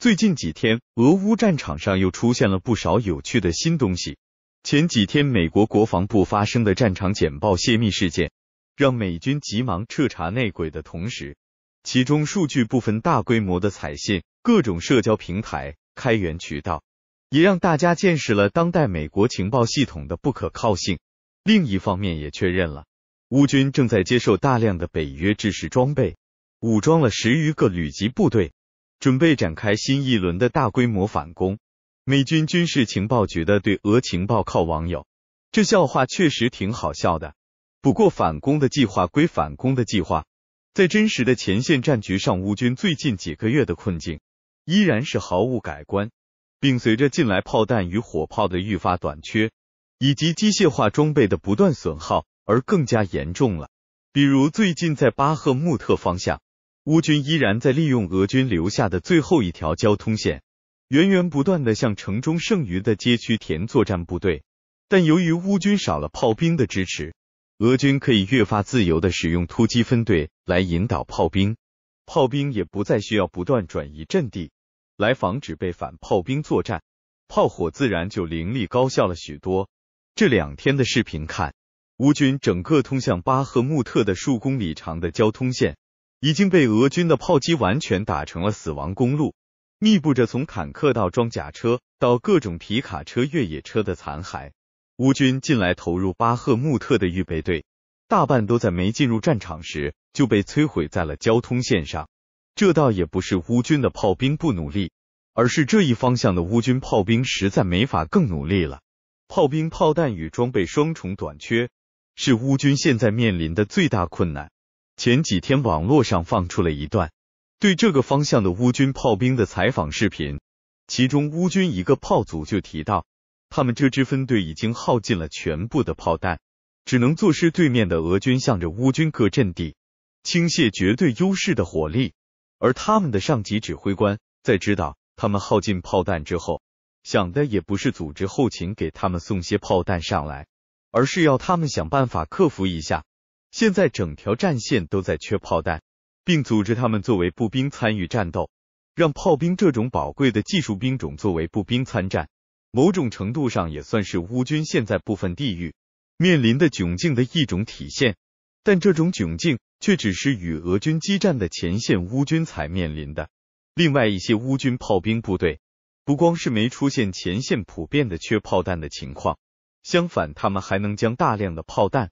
最近几天，俄乌战场上又出现了不少有趣的新东西。前几天，美国国防部发生的战场简报泄密事件，让美军急忙彻查内鬼的同时，其中数据部分大规模的采信，各种社交平台开源渠道，也让大家见识了当代美国情报系统的不可靠性。另一方面，也确认了乌军正在接受大量的北约制式装备，武装了十余个旅级部队，准备展开新一轮的大规模反攻。美军军事情报局的对俄情报靠网友，这笑话确实挺好笑的。不过反攻的计划归反攻的计划，在真实的前线战局上，乌军最近几个月的困境依然是毫无改观，并随着近来炮弹与火炮的愈发短缺，以及机械化装备的不断损耗而更加严重了。比如最近在巴赫穆特方向，乌军依然在利用俄军留下的最后一条交通线。源源不断的向城中剩余的街区填作战部队，但由于乌军少了炮兵的支持，俄军可以越发自由的使用突击分队来引导炮兵，炮兵也不再需要不断转移阵地来防止被反炮兵作战，炮火自然就凌厉高效了许多。这两天的视频看，乌军整个通向巴赫穆特的数公里长的交通线已经被俄军的炮击完全打成了死亡公路。密布着从坦克到装甲车到各种皮卡车、越野车的残骸。乌军近来投入巴赫穆特的预备队，大半都在没进入战场时就被摧毁在了交通线上。这倒也不是乌军的炮兵不努力，而是这一方向的乌军炮兵实在没法更努力了。炮兵炮弹与装备双重短缺，是乌军现在面临的最大困难。前几天网络上放出了一段。对这个方向的乌军炮兵的采访视频，其中乌军一个炮组就提到，他们这支分队已经耗尽了全部的炮弹，只能坐视对面的俄军向着乌军各阵地倾泻绝对优势的火力，而他们的上级指挥官在知道他们耗尽炮弹之后，想的也不是组织后勤给他们送些炮弹上来，而是要他们想办法克服一下，现在整条战线都在缺炮弹。并组织他们作为步兵参与战斗，让炮兵这种宝贵的技术兵种作为步兵参战，某种程度上也算是乌军现在部分地域面临的窘境的一种体现。但这种窘境却只是与俄军激战的前线乌军才面临的。另外一些乌军炮兵部队不光是没出现前线普遍的缺炮弹的情况，相反，他们还能将大量的炮弹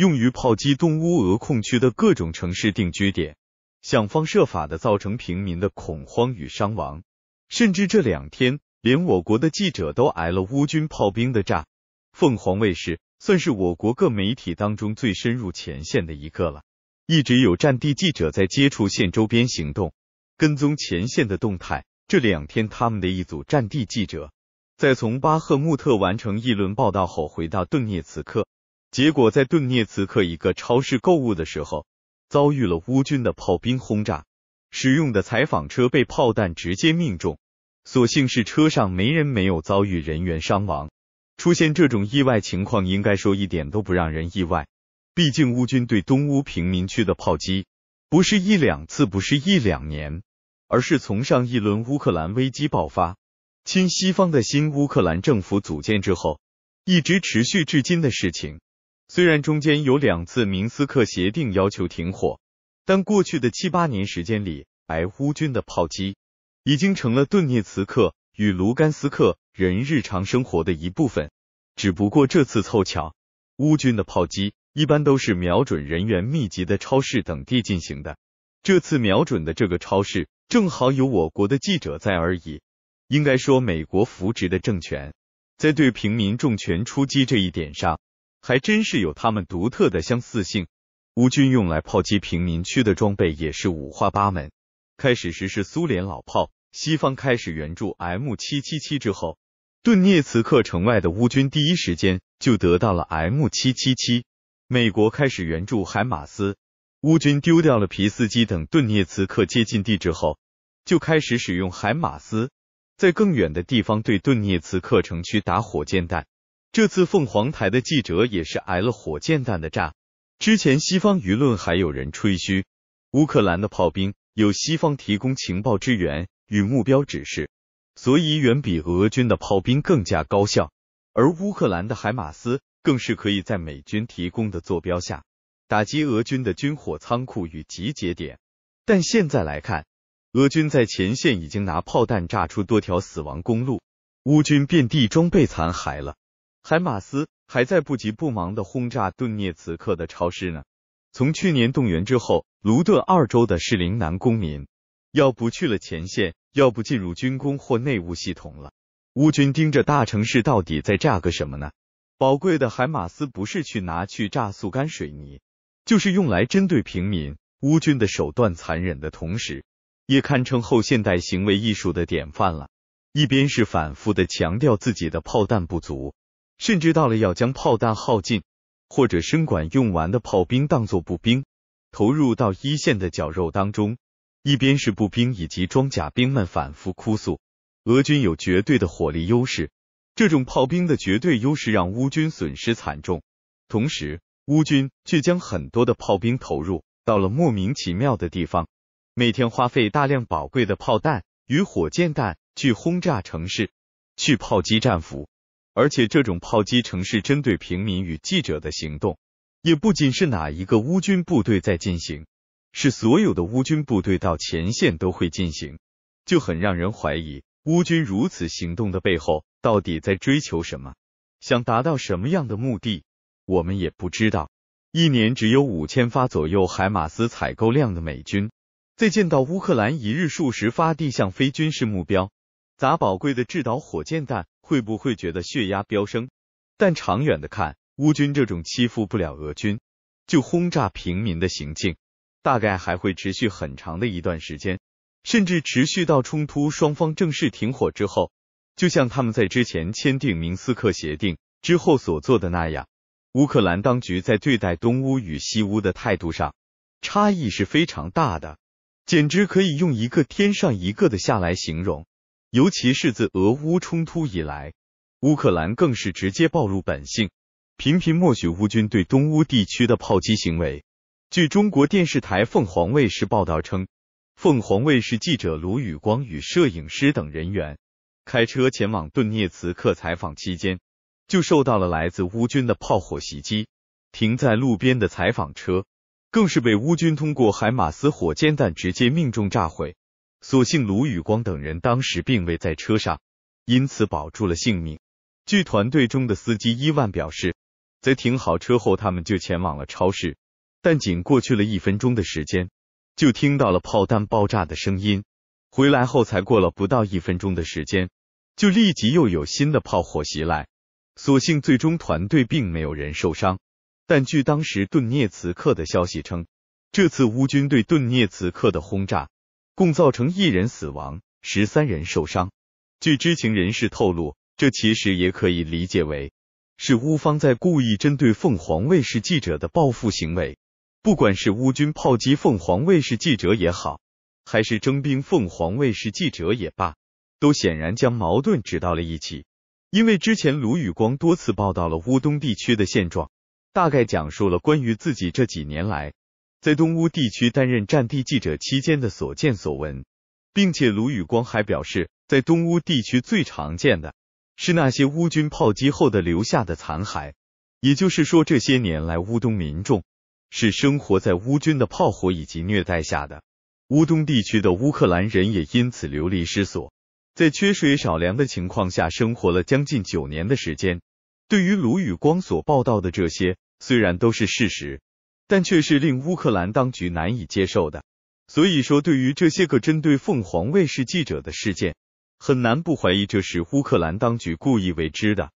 用于炮击东乌俄控区的各种城市定居点。想方设法的造成平民的恐慌与伤亡，甚至这两天连我国的记者都挨了乌军炮兵的炸。凤凰卫视算是我国各媒体当中最深入前线的一个了，一直有战地记者在接触线周边行动，跟踪前线的动态。这两天他们的一组战地记者在从巴赫穆特完成一轮报道后，回到顿涅茨克，结果在顿涅茨克一个超市购物的时候。遭遇了乌军的炮兵轰炸，使用的采访车被炮弹直接命中，所幸是车上没人，没有遭遇人员伤亡。出现这种意外情况，应该说一点都不让人意外。毕竟乌军对东乌平民区的炮击，不是一两次，不是一两年，而是从上一轮乌克兰危机爆发，亲西方的新乌克兰政府组建之后，一直持续至今的事情。虽然中间有两次明斯克协定要求停火，但过去的七八年时间里，白乌军的炮击已经成了顿涅茨克与卢甘斯克人日常生活的一部分。只不过这次凑巧，乌军的炮击一般都是瞄准人员密集的超市等地进行的，这次瞄准的这个超市正好有我国的记者在而已。应该说，美国扶植的政权在对平民重拳出击这一点上。还真是有他们独特的相似性。乌军用来炮击平民区的装备也是五花八门。开始时是苏联老炮，西方开始援助 M 七七七之后，顿涅茨克城外的乌军第一时间就得到了 M 七七七。美国开始援助海马斯，乌军丢掉了皮斯基等顿涅茨克接近地之后，就开始使用海马斯，在更远的地方对顿涅茨克城区打火箭弹。这次凤凰台的记者也是挨了火箭弹的炸。之前西方舆论还有人吹嘘，乌克兰的炮兵有西方提供情报支援与目标指示，所以远比俄军的炮兵更加高效。而乌克兰的海马斯更是可以在美军提供的坐标下打击俄军的军火仓库与集结点。但现在来看，俄军在前线已经拿炮弹炸出多条死亡公路，乌军遍地装备残骸了。海马斯还在不急不忙的轰炸顿涅茨克的超市呢。从去年动员之后，卢顿二州的适龄男公民要不去了前线，要不进入军工或内务系统了。乌军盯着大城市到底在炸个什么呢？宝贵的海马斯不是去拿去炸速干水泥，就是用来针对平民。乌军的手段残忍的同时，也堪称后现代行为艺术的典范了。一边是反复的强调自己的炮弹不足，甚至到了要将炮弹耗尽或者生管用完的炮兵当作步兵投入到一线的绞肉当中；一边是步兵以及装甲兵们反复哭诉，俄军有绝对的火力优势。这种炮兵的绝对优势让乌军损失惨重，同时乌军却将很多的炮兵投入。到了莫名其妙的地方，每天花费大量宝贵的炮弹与火箭弹去轰炸城市，去炮击战俘，而且这种炮击城市针对平民与记者的行动，也不仅是哪一个乌军部队在进行，是所有的乌军部队到前线都会进行，就很让人怀疑乌军如此行动的背后到底在追求什么，想达到什么样的目的，我们也不知道。一年只有五千发左右海马斯采购量的美军，在见到乌克兰一日数十发地向非军事目标砸宝贵的制导火箭弹，会不会觉得血压飙升？但长远的看，乌军这种欺负不了俄军就轰炸平民的行径，大概还会持续很长的一段时间，甚至持续到冲突双方正式停火之后。就像他们在之前签订明斯克协定之后所做的那样。乌克兰当局在对待东乌与西乌的态度上差异是非常大的，简直可以用一个天上一个的下来形容。尤其是自俄乌冲突以来，乌克兰更是直接暴露本性，频频默许乌军对东乌地区的炮击行为。据中国电视台凤凰卫视报道称，凤凰卫视记者卢宇光与摄影师等人员开车前往顿涅茨克采访期间。就受到了来自乌军的炮火袭击，停在路边的采访车更是被乌军通过海马斯火箭弹直接命中炸毁。所幸卢宇光等人当时并未在车上，因此保住了性命。据团队中的司机伊万表示，在停好车后，他们就前往了超市，但仅过去了一分钟的时间，就听到了炮弹爆炸的声音。回来后才过了不到一分钟的时间，就立即又有新的炮火袭来。所幸最终团队并没有人受伤，但据当时顿涅茨克的消息称，这次乌军对顿涅茨克的轰炸共造成一人死亡，十三人受伤。据知情人士透露，这其实也可以理解为是乌方在故意针对凤凰卫视记者的报复行为。不管是乌军炮击凤凰卫视记者也好，还是征兵凤凰卫视记者也罢，都显然将矛盾指到了一起。因为之前卢宇光多次报道了乌东地区的现状，大概讲述了关于自己这几年来在东乌地区担任战地记者期间的所见所闻，并且卢宇光还表示，在东乌地区最常见的是那些乌军炮击后的留下的残骸，也就是说，这些年来乌东民众是生活在乌军的炮火以及虐待下的，乌东地区的乌克兰人也因此流离失所。在缺水少粮的情况下生活了将近九年的时间。对于卢宇光所报道的这些，虽然都是事实，但却是令乌克兰当局难以接受的。所以说，对于这些个针对凤凰卫视记者的事件，很难不怀疑这是乌克兰当局故意为之的。